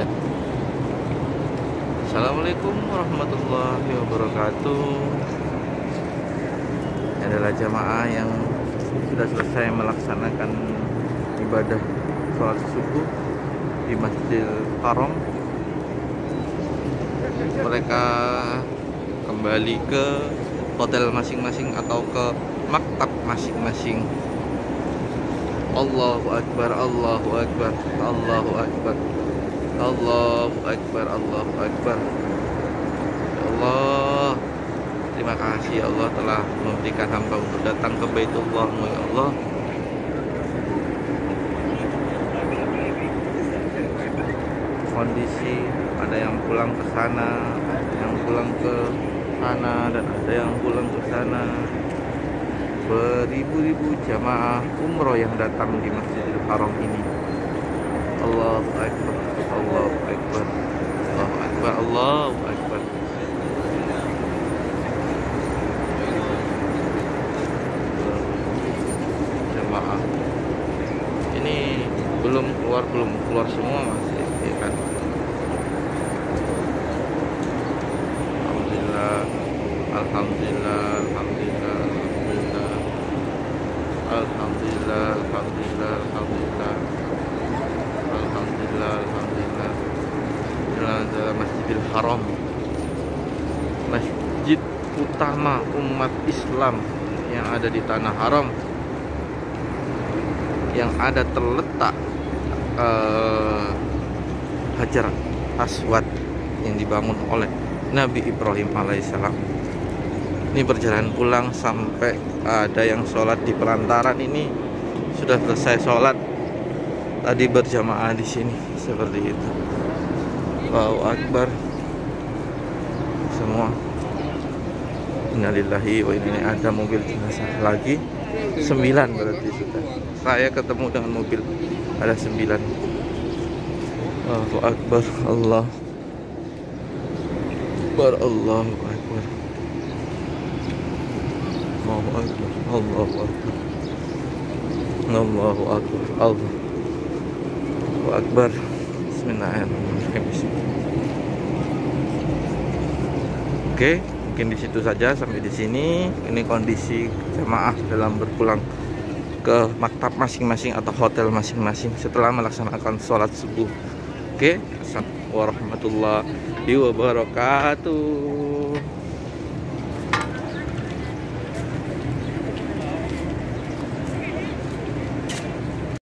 masjid Assalamualaikum warahmatullahi wabarakatuh. Adalah jamaah yang sudah selesai melaksanakan ibadah sholat subuh di Masjidil Haram. Mereka kembali ke hotel masing-masing atau ke maktab masing-masing. Allahu Akbar Allahu Akbar Allahu Akbar Allahu Akbar Allahu Akbar. Ya Allah Terima kasih ya Allah telah memberikan hamba untuk datang ke Baitullahmu ya Allah. Kondisi ada yang pulang ke sana ada yang pulang ke sana dan ada yang pulang ke sana. Beribu-ribu jamaah umroh yang datang di Masjidil Haram ini Allahu Akbar Allahu Akbar Allahu Akbar Allahu Akbar. Jemaah ini belum keluar belum keluar semua masih ya kan? Alhamdulillah Alhamdulillah Alhamdulillah Alhamdulillah. Alhamdulillah Alhamdulillah Alhamdulillah. Haram. Masjid utama umat Islam yang ada di Tanah Haram. Yang ada terletak uh, Hajar Aswad yang dibangun oleh Nabi Ibrahim alaihissalam. Ini perjalanan pulang sampai ada yang sholat di pelantaran ini. Sudah selesai sholat. Tadi berjamaah di sini seperti itu. Allahu Akbar semua. Innalillahi wa inna ada mobil jenazah lagi? Sembilan berarti sudah. Saya ketemu dengan mobil. Ada sembilan. Allahu Akbar Allah. Akbar Allahu Akbar. Allahu Akbar Allahu Akbar. Allahu Akbar Allahu Akbar. Bismillahirrahmanirrahim Oke mungkin di situ saja sampai di sini. Ini kondisi jemaah dalam berpulang ke maktab masing-masing atau hotel masing-masing setelah melaksanakan sholat subuh. Oke Assalamualaikum warahmatullahi wabarakatuh